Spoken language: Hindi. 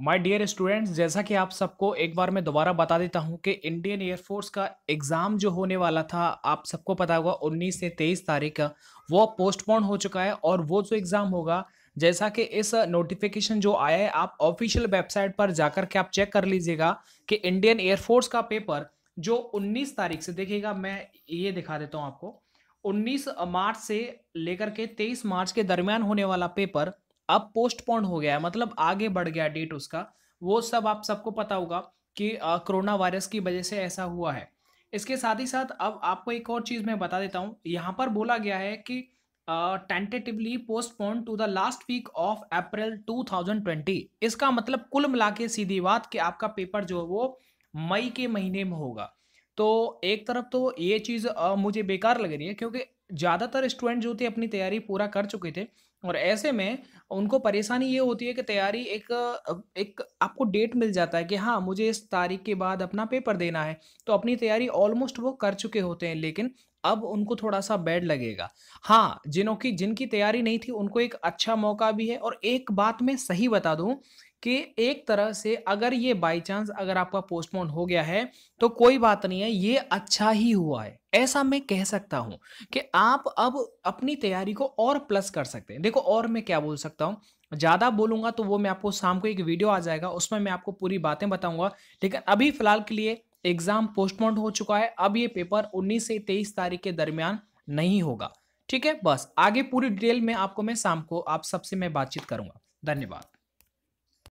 माय डियर स्टूडेंट्स जैसा कि आप सबको एक बार मैं दोबारा बता देता हूँ कि इंडियन एयरफोर्स का एग्ज़ाम जो होने वाला था, आप सबको पता होगा 19 से 23 तारीख का, वो पोस्टपोन हो चुका है और वो जो एग्ज़ाम होगा, जैसा कि इस नोटिफिकेशन जो आया है, आप ऑफिशियल वेबसाइट पर जाकर के आप चेक कर लीजिएगा कि इंडियन एयरफोर्स का पेपर जो 19 तारीख से, देखिएगा, मैं ये दिखा देता हूँ आपको 19 मार्च से लेकर के 23 मार्च के दरमियान होने वाला पेपर अब पोस्टपोन हो गया है मतलब आगे बढ़ गया डेट उसका, वो सब आप सबको पता होगा कि कोरोना वायरस की वजह से ऐसा हुआ है। इसके साथ ही साथ अब आपको एक और चीज़ मैं बता देता हूँ, यहाँ पर बोला गया है कि tentatively postpone to the last week of April 2020 इसका मतलब कुल मिला के सीधी बात कि आपका पेपर जो है वो मई के महीने में होगा। तो एक तरफ़ तो ये चीज़ मुझे बेकार लग रही है, क्योंकि ज़्यादातर स्टूडेंट जो थे अपनी तैयारी पूरा कर चुके थे और ऐसे में उनको परेशानी ये होती है कि तैयारी एक एक आपको डेट मिल जाता है कि हाँ मुझे इस तारीख के बाद अपना पेपर देना है। तो अपनी तैयारी ऑलमोस्ट वो कर चुके होते हैं, लेकिन अब उनको थोड़ा सा बैड लगेगा। हाँ जिनों की, जिनकी तैयारी नहीं थी, उनको एक अच्छा मौका भी है और एक बात मैं सही बता दूँ कि एक तरह से अगर ये बाई चांस अगर आपका पोस्टपोन हो गया है तो कोई बात नहीं है, ये अच्छा ही हुआ है। ऐसा मैं कह सकता हूँ कि आप अब अपनी तैयारी को और प्लस कर सकते हैं। देखो, और मैं क्या बोल सकता हूँ? ज़्यादा बोलूँगा तो वो मैं आपको शाम को एक वीडियो आ जाएगा, उसमें मैं आपको पूरी बातें बताऊँगा, लेकिन अभी फ़िलहाल के लिए एग्ज़ाम पोस्टपोन हो चुका है। अब ये पेपर 19 से 23 तारीख के दरमियान नहीं होगा। ठीक है? बस, आगे पूरी डिटेल में आपको मैं शाम को आप सबसे मैं बातचीत करूँगा। धन्यवाद।